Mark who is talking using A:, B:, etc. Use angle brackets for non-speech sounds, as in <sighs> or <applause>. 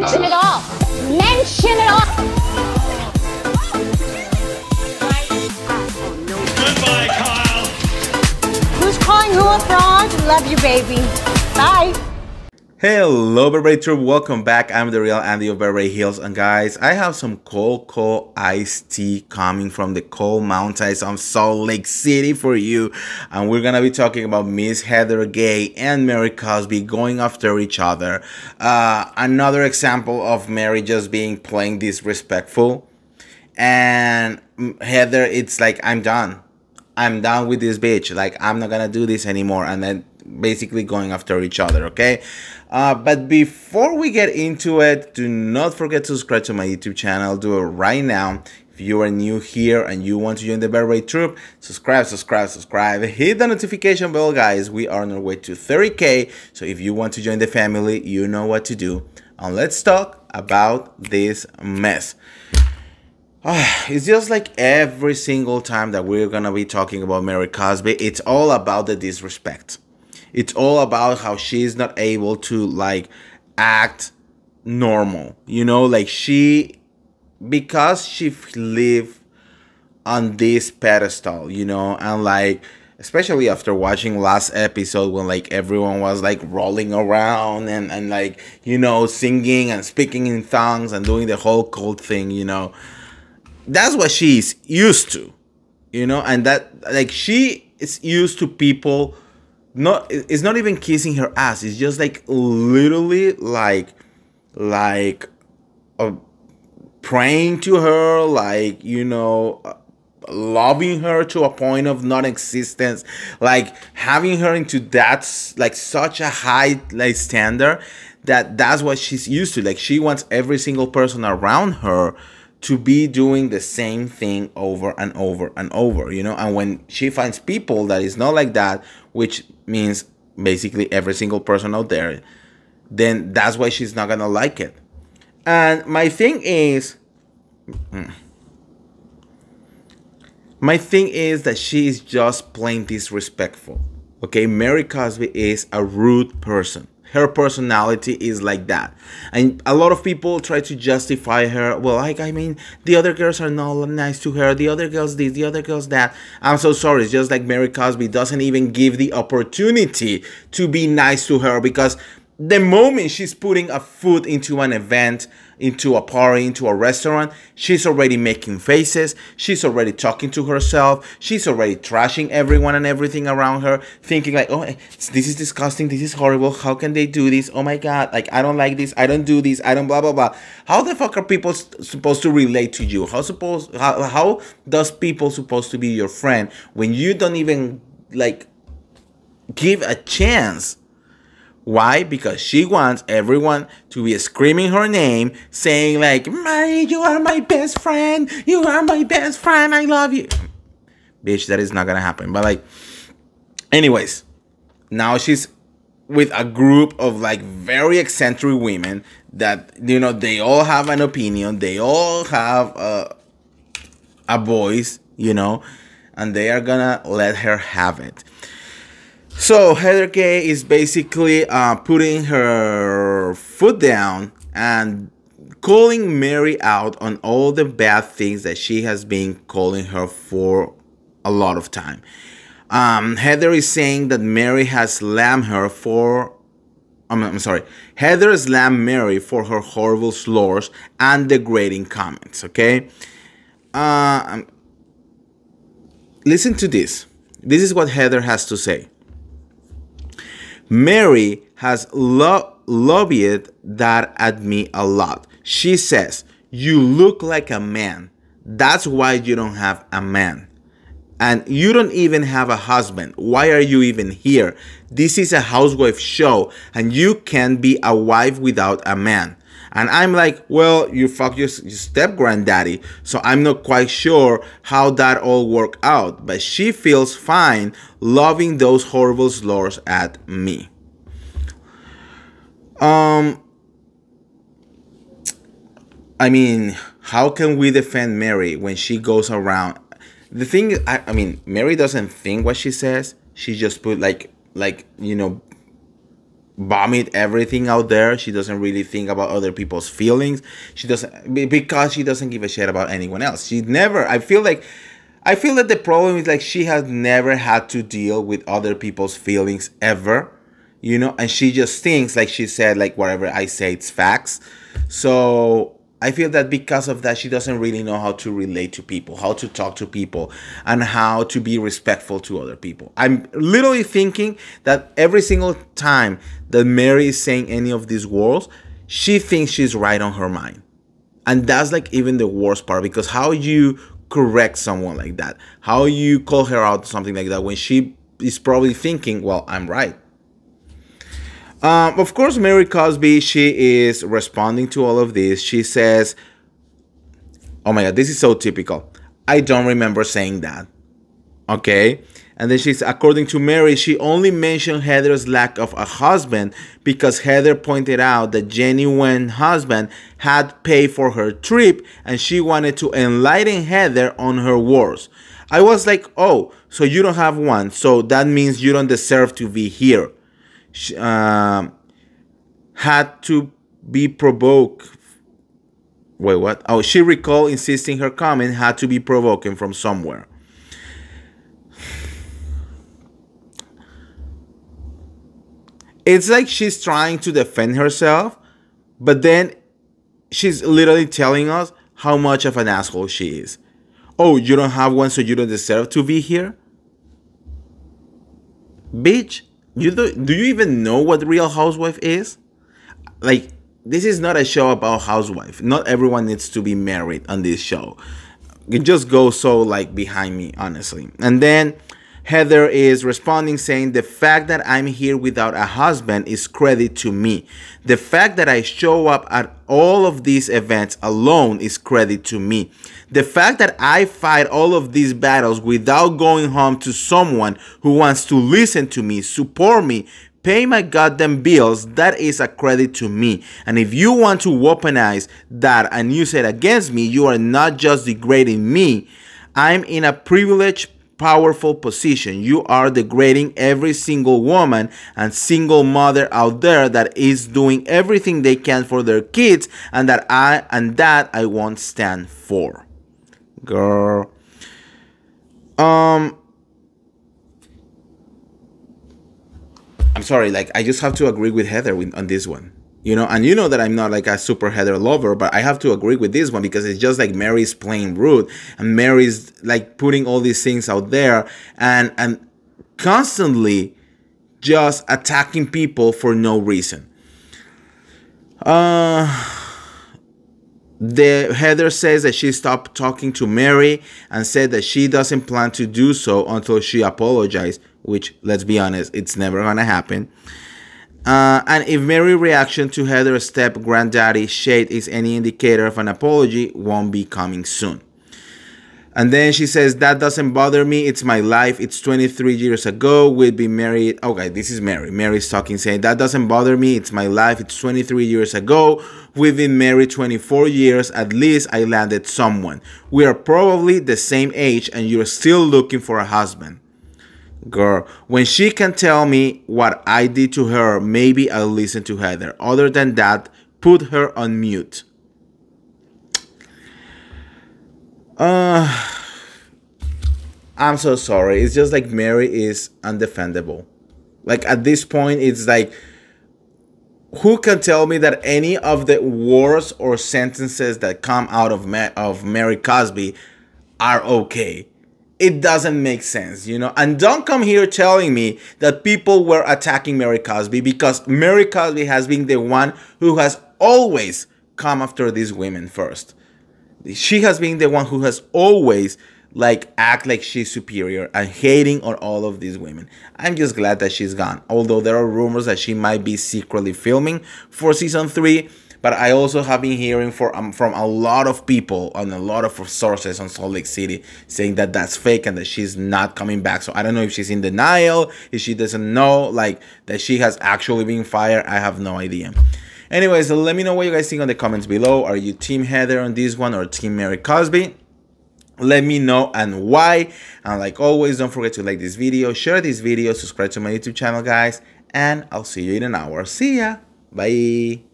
A: Mention it all. Mention it all.
B: Goodbye, Kyle.
A: Who's calling who a fraud? Love you, baby. Bye.
C: Hello, Beverly Troop. Welcome back. I'm the real Andy of Beverly Hills. And guys, I have some cold, cold iced tea coming from the cold mountains of Salt Lake City for you. And we're going to be talking about Miss Heather Gay and Mary Cosby going after each other. Uh, another example of Mary just being plain disrespectful. And Heather, it's like, I'm done. I'm done with this bitch. Like, I'm not going to do this anymore. And then basically going after each other, okay? Uh, but before we get into it, do not forget to subscribe to my YouTube channel. Do it right now. If you are new here and you want to join the Beverly Troop, subscribe, subscribe, subscribe. Hit the notification bell, guys. We are on our way to 30k. So if you want to join the family, you know what to do. And let's talk about this mess. <sighs> it's just like every single time that we're gonna be talking about Mary Cosby, it's all about the disrespect it's all about how she's not able to like act normal you know? Like she because she lived on this pedestal you know? And like especially after watching last episode when like everyone was like rolling around and and like you know singing and speaking in tongues and doing the whole cult thing you know? That's what she's used to you know? And that like she is used to people not it's not even kissing her ass. It's just like literally like like uh, praying to her like you know uh, loving her to a point of non-existence. Like having her into that like such a high like standard that that's what she's used to. Like she wants every single person around her to be doing the same thing over and over and over, you know. And when she finds people that is not like that, which means basically every single person out there, then that's why she's not gonna like it. And my thing is, hmm, my thing is that she is just plain disrespectful. Okay, Mary Cosby is a rude person her personality is like that. And a lot of people try to justify her well like i mean the other girls are not nice to her the other girls this the other girls that. I'm so sorry it's just like mary cosby doesn't even give the opportunity to be nice to her because the moment she's putting a foot into an event, into a party, into a restaurant, she's already making faces. She's already talking to herself. She's already trashing everyone and everything around her, thinking like, "Oh, this is disgusting. This is horrible. How can they do this? Oh my god! Like I don't like this. I don't do this. I don't blah blah blah." How the fuck are people supposed to relate to you? How suppose how how does people supposed to be your friend when you don't even like give a chance why? Because she wants everyone to be screaming her name, saying like, "Mary, you are my best friend. You are my best friend. I love you." Bitch, that is not gonna happen. But like, anyways, now she's with a group of like very eccentric women that you know they all have an opinion. They all have a a voice, you know, and they are gonna let her have it. So Heather Gay is basically uh, putting her foot down and calling Mary out on all the bad things that she has been calling her for a lot of time. Um, Heather is saying that Mary has slammed her for. I'm, I'm sorry. Heather slammed Mary for her horrible slurs and degrading comments. Okay. Uh, um, listen to this. This is what Heather has to say. Mary has lo- lobbied that at me a lot. She says, You look like a man. That's why you don't have a man. And you don't even have a husband. Why are you even here? This is a housewife show, and you can be a wife without a man. And I'm like, well, you fuck your, your step granddaddy. So I'm not quite sure how that all worked out. But she feels fine loving those horrible slurs at me. Um, I mean, how can we defend Mary when she goes around? The thing, I, I mean, Mary doesn't think what she says. She just put like, like you know, vomit everything out there. She doesn't really think about other people's feelings. She doesn't because she doesn't give a shit about anyone else. She never. I feel like I feel that the problem is like she has never had to deal with other people's feelings ever, you know, and she just thinks like she said like whatever I say it's facts. So I feel that because of that, she doesn't really know how to relate to people, how to talk to people, and how to be respectful to other people. I'm literally thinking that every single time that Mary is saying any of these words, she thinks she's right on her mind. And that's like even the worst part because how you correct someone like that, how you call her out something like that when she is probably thinking, well, I'm right. Um, of course, Mary Cosby, she is responding to all of this. She says, Oh my God, this is so typical. I don't remember saying that. Okay. And then she's, according to Mary, she only mentioned Heather's lack of a husband because Heather pointed out that Jenny Nguyen's husband had paid for her trip and she wanted to enlighten Heather on her wars. I was like, oh, so you don't have one. So that means you don't deserve to be here uh, had to be provoked. Wait, what? Oh, she recalled insisting her comment had to be provoking from somewhere. It's like she's trying to defend herself, but then she's literally telling us how much of an asshole she is. Oh, you don't have one, so you don't deserve to be here? Bitch, you do, do you even know what Real Housewife is? Like this is not a show about housewife. Not everyone needs to be married on this show. It just goes so like behind me, honestly. And then Heather is responding saying, The fact that I'm here without a husband is credit to me. The fact that I show up at all of these events alone is credit to me. The fact that I fight all of these battles without going home to someone who wants to listen to me, support me, pay my goddamn bills, that is a credit to me. And if you want to weaponize that and use it against me, you are not just degrading me. I'm in a privileged powerful position. You are degrading every single woman and single mother out there that is doing everything they can for their kids and that I and that I won't stand for. Girl. Um I'm sorry, like I just have to agree with Heather on this one you know and you know that i'm not like a super heather lover but i have to agree with this one because it's just like mary's playing rude and mary's like putting all these things out there and and constantly just attacking people for no reason uh the Heather says that she stopped talking to Mary and said that she doesn't plan to do so until she apologized, which let's be honest, it's never gonna happen. Uh, and if Mary's reaction to Heather's step granddaddy shade is any indicator of an apology, won't be coming soon. And then she says, That doesn't bother me. It's my life. It's 23 years ago. We'd be married. Okay, this is Mary. Mary's talking, saying, That doesn't bother me. It's my life. It's 23 years ago. We've been married 24 years. At least I landed someone. We are probably the same age, and you're still looking for a husband. Girl, when she can tell me what I did to her, maybe I'll listen to Heather. Other than that, put her on mute. Uh, I'm so sorry. It's just like Mary is undefendable. Like at this point, it's like, who can tell me that any of the words or sentences that come out of Ma- of Mary Cosby are okay? It doesn't make sense, you know. And don't come here telling me that people were attacking Mary Cosby because Mary Cosby has been the one who has always come after these women first. She has been the one who has always like act like she's superior and hating on all of these women. I'm just glad that she's gone. Although there are rumors that she might be secretly filming for season 3 but I also have been hearing for, um, from a lot of people and a lot of sources on Salt Lake City saying that that's fake and that she's not coming back. So I don't know if she's in denial, if she doesn't know like that she has actually been fired. I have no idea. Anyways, so let me know what you guys think on the comments below. Are you Team Heather on this one or Team Mary Cosby? let me know and why and like always don't forget to like this video share this video subscribe to my youtube channel guys and I'll see you in an hour. See ya. Bye.